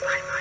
Bye.